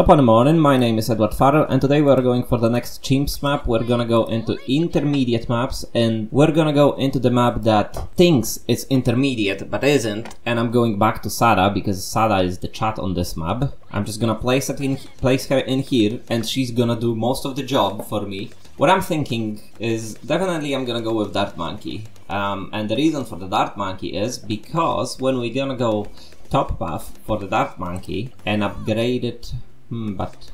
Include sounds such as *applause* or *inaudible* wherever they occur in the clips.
Top the morning, my name is Edward Farrell and today we're going for the next Chimps map. We're gonna go into intermediate maps and we're gonna go into the map that thinks it's intermediate but isn't and I'm going back to Sauda because Sauda is the chat on this map. I'm just gonna place it in place her in here and she's gonna do most of the job for me. What I'm thinking is definitely I'm gonna go with Dart Monkey. Um, and the reason for the Dart Monkey is because when we're gonna go top path for the Dart Monkey and upgrade it Hmm, but,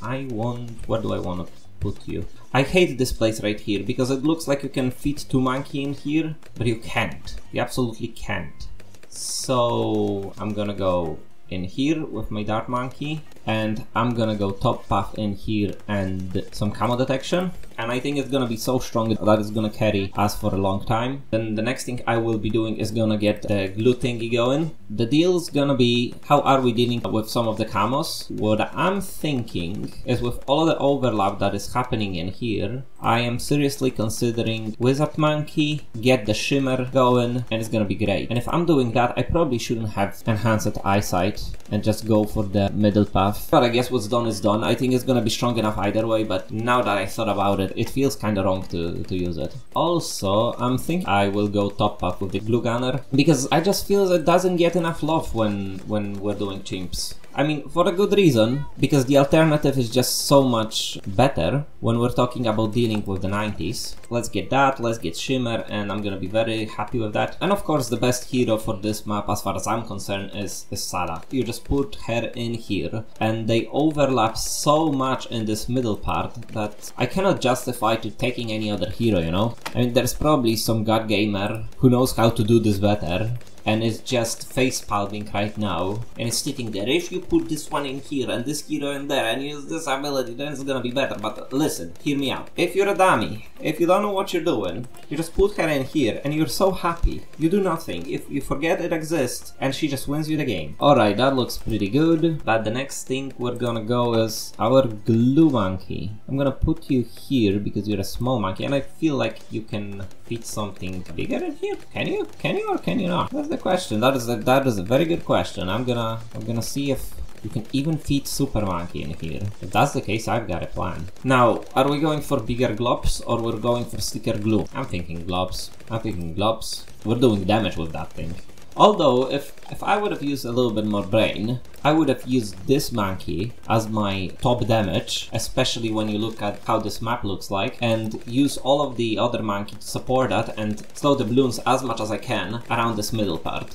I want... Where do I want to put you? I hate this place right here, because it looks like you can fit two monkey in here, but you can't. You absolutely can't. So I'm gonna go in here with my Dart Monkey, and I'm gonna go top path in here and some camo detection and I think it's gonna be so strong that it's gonna carry us for a long time. Then the next thing I will be doing is gonna get the glue thingy going. The deal is gonna be how are we dealing with some of the camos? What I'm thinking is with all the overlap that is happening in here, I am seriously considering Wizard Monkey, get the shimmer going, and it's gonna be great. And if I'm doing that, I probably shouldn't have enhanced eyesight and just go for the middle path. But I guess what's done is done. I think it's gonna be strong enough either way, but now that I thought about it, it, feels kinda wrong to, to use it. Also, I'm thinking I will go top up with the glue gunner because I just feel it doesn't get enough love when, when we're doing chimps. I mean, for a good reason, because the alternative is just so much better when we're talking about dealing with the 90s. Let's get that, let's get Shimmer, and I'm gonna be very happy with that. And of course, the best hero for this map, as far as I'm concerned, is, is Sauda. You just put her in here, and they overlap so much in this middle part that I cannot justify to taking any other hero, you know? I mean, there's probably some god gamer who knows how to do this better, and is just face palming right now and it's sitting there. If you put this one in here and this hero in there and use this ability, then it's gonna be better. But listen, hear me out. If you're a dummy, if you don't know what you're doing, you just put her in here and you're so happy. You do nothing. If you forget it exists and she just wins you the game. Alright, that looks pretty good. But the next thing we're gonna go is our glue monkey. I'm gonna put you here because you're a small monkey and I feel like you can fit something bigger in here. Can you? Can you or can you not? That's the question. That is a, that is a very good question. I'm gonna I'm gonna see if you can even feed Super Monkey in here. If that's the case, I've got a plan. Now, are we going for bigger globs or we're going for stickier glue? I'm thinking globs. I'm thinking globs. We're doing damage with that thing. Although, if, if I would have used a little bit more brain, I would have used this monkey as my top damage, especially when you look at how this map looks like, and use all of the other monkey to support that and slow the balloons as much as I can around this middle part.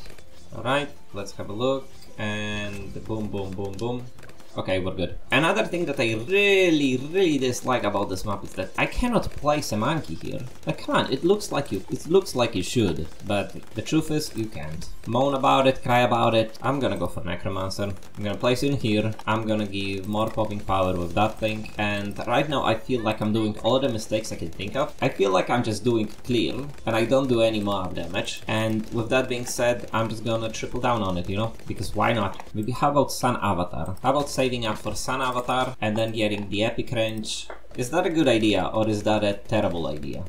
Alright, let's have a look, and boom, boom, boom, boom. Okay, we're good. Another thing that I really, really dislike about this map is that I cannot place a monkey here. I can't. It looks like you. It looks like you should, but the truth is you can't. Moan about it, cry about it. I'm gonna go for Necromancer. I'm gonna place in here. I'm gonna give more popping power with that thing. And right now I feel like I'm doing all the mistakes I can think of. I feel like I'm just doing clear and I don't do any mob damage. And with that being said, I'm just gonna triple down on it, you know? Because why not? Maybe how about Sun Avatar? How about saving up for Sun Avatar and then getting the Epic Range. Is that a good idea or is that a terrible idea?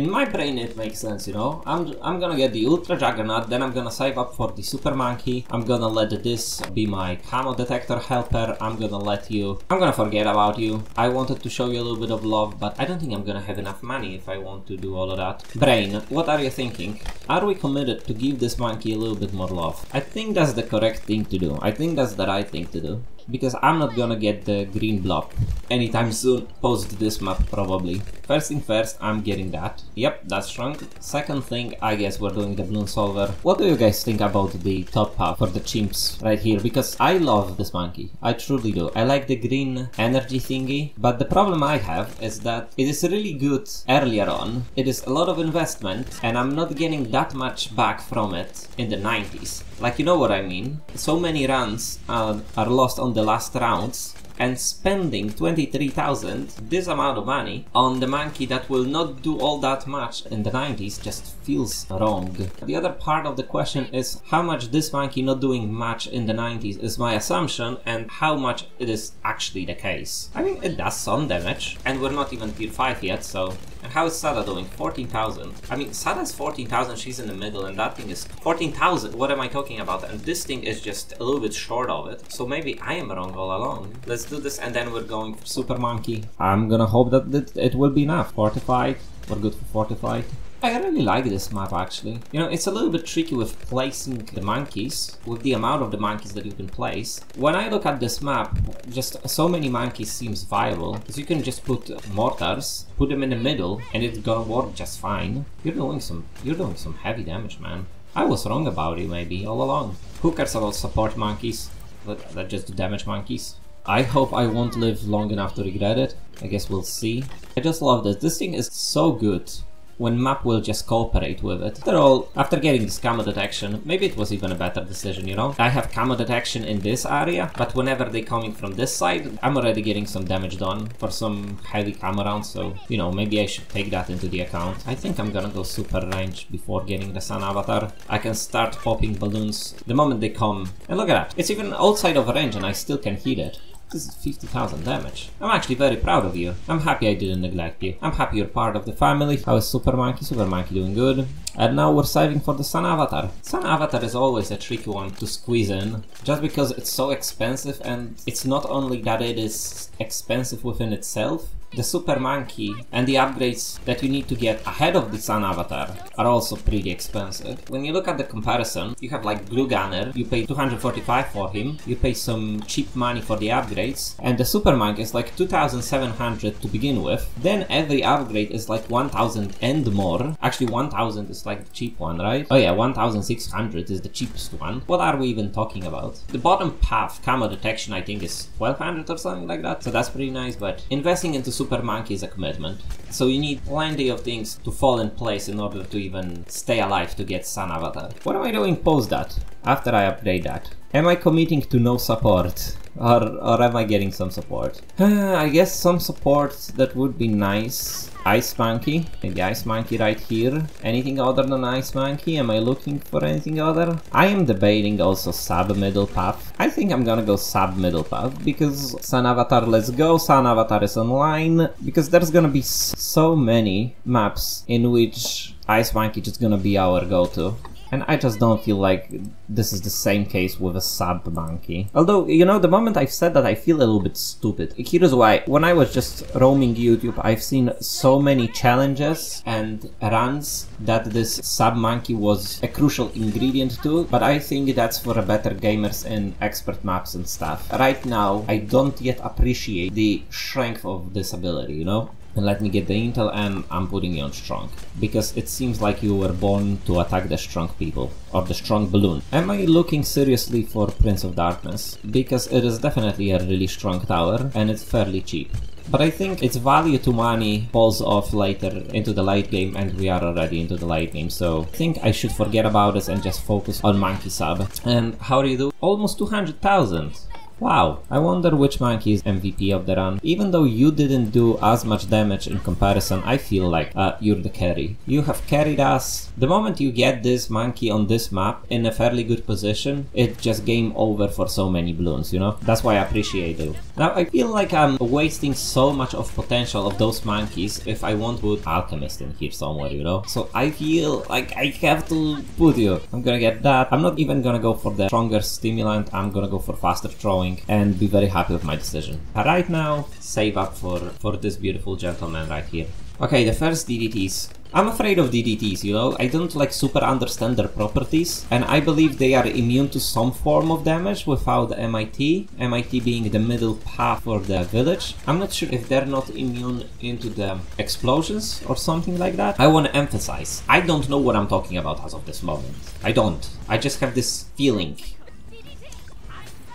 in my brain it makes sense, you know. I'm, I'm gonna get the Ultra Juggernaut, then I'm gonna save up for the Super Monkey. I'm gonna let this be my camo detector helper. I'm gonna let you... I'm gonna forget about you. I wanted to show you a little bit of love, but I don't think I'm gonna have enough money if I want to do all of that. Brain, what are you thinking? Are we committed to give this monkey a little bit more love? I think that's the correct thing to do. I think that's the right thing to do because I'm not gonna get the green blob anytime soon, post this map probably. First thing first, I'm getting that. Yep, that's shrunk. Second thing, I guess we're doing the balloon solver. What do you guys think about the top half for the chimps right here? Because I love this monkey, I truly do. I like the green energy thingy, but the problem I have is that it is really good earlier on. It is a lot of investment and I'm not getting that much back from it in the 90s. Like, you know what I mean? So many runs are, are lost on the last rounds and spending 23,000, this amount of money, on the monkey that will not do all that much in the 90s just feels wrong. The other part of the question is how much this monkey not doing much in the 90s is my assumption and how much it is actually the case. I mean, it does some damage, and we're not even tier 5 yet, so And how is Sauda doing? 14,000. I mean, Sauda's 14,000, she's in the middle, and that thing is 14,000. What am I talking about? And this thing is just a little bit short of it. So maybe I am wrong all along. Let's do this, and then we're going Super Monkey. I'm gonna hope that it, it will be enough. Fortified. We're good for Fortified. I really like this map actually. You know, it's a little bit tricky with placing the monkeys, with the amount of the monkeys that you can place. When I look at this map, just so many monkeys seems viable, because you can just put mortars, put them in the middle, and it's gonna work just fine. You're doing some, you're doing some heavy damage, man. I was wrong about you maybe, all along. Who cares about support monkeys? Let, let just damage monkeys. I hope I won't live long enough to regret it. I guess we'll see. I just love this. This thing is so good when map will just cooperate with it. After all, after getting this camo detection, maybe it was even a better decision, you know? I have camo detection in this area, but whenever they coming from this side, I'm already getting some damage done for some heavy camo rounds, so, you know, maybe I should take that into the account. I think I'm gonna go super range before getting the sun avatar. I can start popping balloons the moment they come. And look at that, it's even outside of range and I still can hit it. This is 50,000 damage. I'm actually very proud of you. I'm happy I didn't neglect you. I'm happy you're part of the family. How is Super Monkey? Super Monkey doing good. And now we're saving for the Sun Avatar. Sun Avatar is always a tricky one to squeeze in, just because it's so expensive and it's not only that it is expensive within itself, the Super Monkey and the upgrades that you need to get ahead of the Sun Avatar are also pretty expensive. When you look at the comparison, you have like Glue Gunner, you pay 245 for him, you pay some cheap money for the upgrades, and the Super Monkey is like 2700 to begin with. Then every upgrade is like 1000 and more. Actually 1000 is like the cheap one, right? Oh yeah, 1600 is the cheapest one. What are we even talking about? The bottom path camo detection I think is 1200 or something like that, so that's pretty nice, but investing into Super Super Monkey is a commitment. So you need plenty of things to fall in place in order to even stay alive to get Sun Avatar. What am I doing post that? After I upgrade that? Am I committing to no support? Or, or am I getting some support? *sighs* I guess some support that would be nice. Ice Monkey, maybe Ice Monkey right here. Anything other than Ice Monkey? Am I looking for anything other? I am debating also sub middle path. I think I'm gonna go sub middle path because Sun Avatar let's go, Sun Avatar is online because there's gonna be so many maps in which Ice Monkey is gonna be our go-to. And I just don't feel like this is the same case with a sub monkey. Although, you know, the moment I've said that, I feel a little bit stupid. Here's why. When I was just roaming YouTube, I've seen so many challenges and runs that this sub monkey was a crucial ingredient to, but I think that's for better gamers and expert maps and stuff. Right now, I don't yet appreciate the strength of this ability, you know? And let me get the intel and I'm putting you on strong. Because it seems like you were born to attack the strong people, or the strong balloon. Am I looking seriously for Prince of Darkness? Because it is definitely a really strong tower, and it's fairly cheap. But I think its value to money falls off later into the late game and we are already into the late game so I think I should forget about this and just focus on Monkey Sub. And how do you do? Almost 200,000! Wow, I wonder which monkey is MVP of the run. Even though you didn't do as much damage in comparison, I feel like uh, you're the carry. You have carried us. The moment you get this monkey on this map in a fairly good position, it just game over for so many balloons, you know? That's why I appreciate you. Now I feel like I'm wasting so much of potential of those monkeys if I won't put Alchemist in here somewhere, you know? So I feel like I have to put you. I'm gonna get that. I'm not even gonna go for the stronger stimulant, I'm gonna go for faster throwing going and be very happy with my decision. Right now, save up for, for this beautiful gentleman right here. Okay, the first DDTs. I'm afraid of DDTs, you know, I don't like super understand their properties, and I believe they are immune to some form of damage without MIB, MIB being the middle path for the village. I'm not sure if they're not immune into the explosions or something like that. I want to emphasize, I don't know what I'm talking about as of this moment. I don't. I just have this feeling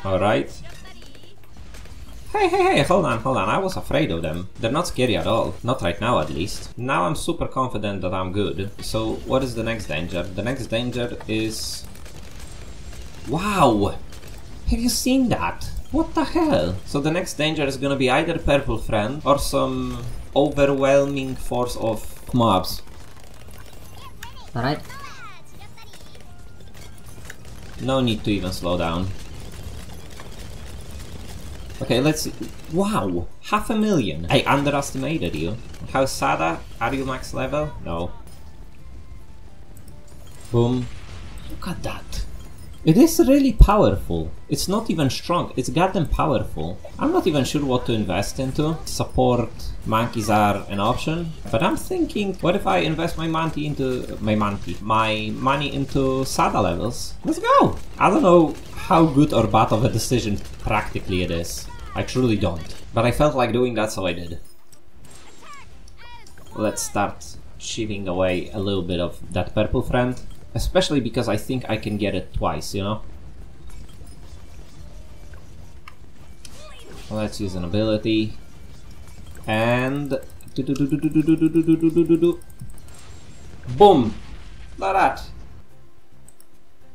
Alright. Hey, hey, hey, hold on, hold on, I was afraid of them. They're not scary at all. Not right now, at least. Now I'm super confident that I'm good. So, what is the next danger? The next danger is... Wow! Have you seen that? What the hell? So the next danger is gonna be either Purple Friend or some overwhelming force of mobs. Alright. No need to even slow down. Okay, let's. Wow, half a million. I underestimated you. How's Sauda? Are you max level? No. Boom. Look at that. It is really powerful. It's not even strong, it's goddamn powerful. I'm not even sure what to invest into. Support monkeys are an option, but I'm thinking, what if I invest my money into my money, my money into Sauda levels? Let's go! I don't know how good or bad of a decision practically it is. I truly don't. But I felt like doing that, so I did. Let's start chipping away a little bit of that purple friend. Especially because I think I can get it twice, you know? Let's use an ability. And... Boom! Like that.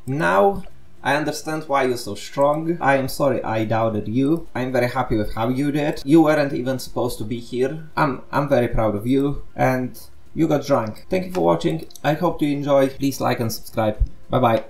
Now, I understand why you're so strong. I am sorry I doubted you. I'm very happy with how you did. You weren't even supposed to be here. I'm, I'm very proud of you. And you got drunk. Thank you for watching. I hope you enjoyed. Please like and subscribe. Bye bye.